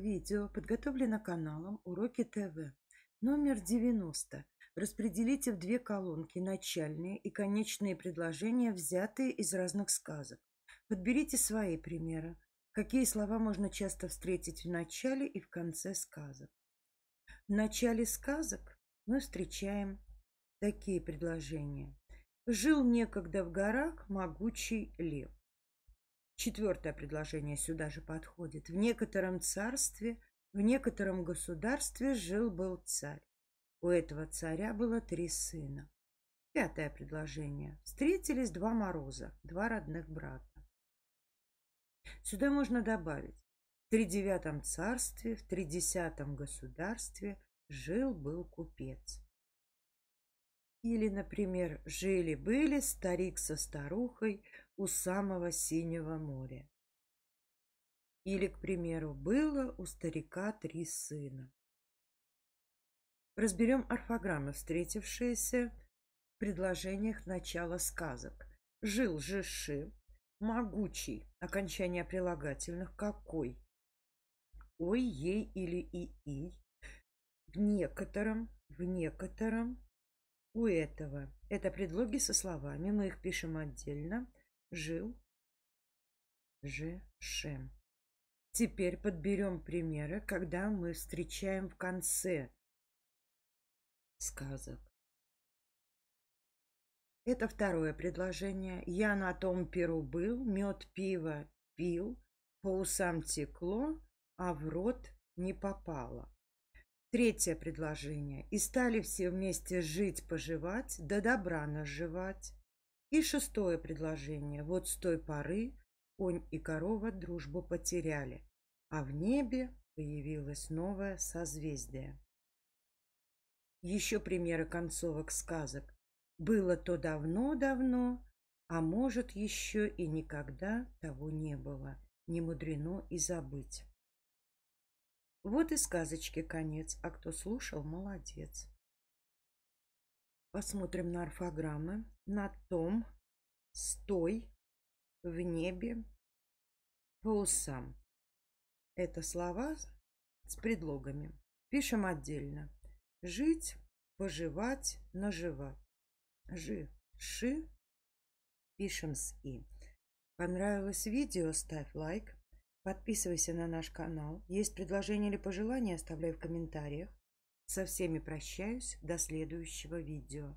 Видео подготовлено каналом Уроки ТВ. Номер 90. Распределите в две колонки начальные и конечные предложения, взятые из разных сказок. Подберите свои примеры. Какие слова можно часто встретить в начале и в конце сказок? В начале сказок мы встречаем такие предложения. Жил некогда в горах могучий лев. Четвертое предложение сюда же подходит. В некотором царстве, в некотором государстве жил-был царь. У этого царя было три сына. Пятое предложение. Встретились два мороза, два родных брата. Сюда можно добавить. В тридевятом царстве, в тридесятом государстве жил-был купец. Или, например, жили-были старик со старухой у самого синего моря. Или, к примеру, было у старика три сына. Разберем орфограммы, встретившиеся в предложениях начала сказок. Жил, жиши, могучий, окончание прилагательных, какой. Ой, ей или и и. В некотором, в некотором, у этого. Это предлоги со словами, мы их пишем отдельно жил, же, шем. Теперь подберем примеры, когда мы встречаем в конце сказок. Это второе предложение. Я на том перу был, мед пиво пил, по усам текло, а в рот не попало. Третье предложение. И стали все вместе жить-поживать, да добра наживать. И шестое предложение. Вот с той поры конь и корова дружбу потеряли, а в небе появилось новое созвездие. Еще примеры концовок сказок. Было то давно-давно, а может еще и никогда того не было. Не мудрено и забыть. Вот и сказочки конец, а кто слушал, молодец. Посмотрим на орфограммы. На том, стой, в небе, по усам. Это слова с предлогами. Пишем отдельно. Жить, поживать, наживать. Жи, ши. Пишем с и. Понравилось видео? Ставь лайк. Подписывайся на наш канал. Есть предложения или пожелания? Оставляй в комментариях. Со всеми прощаюсь. До следующего видео.